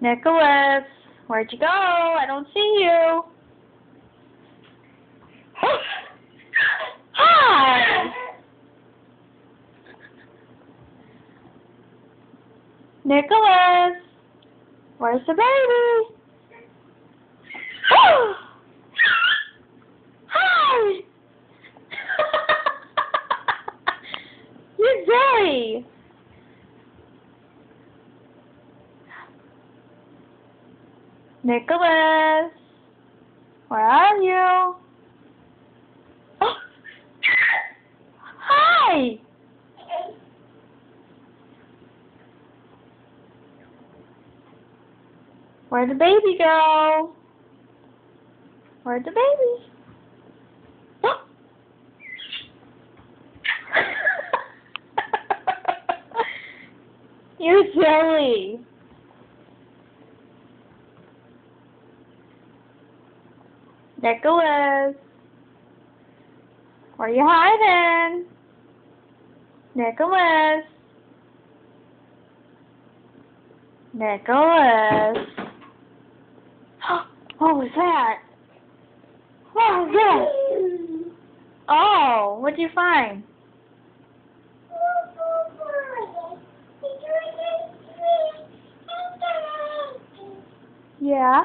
Nicholas, where'd you go? I don't see you. Hi. Nicholas, where's the baby? Hi. You're Zoe. Nicholas, where are you? Oh. Hi! Where'd the baby go? Where'd the baby? Oh. You're silly. Nicholas. Where you hiding? Nicholas. Nicholas. What was that? What was that? Oh, what'd you find? Yeah.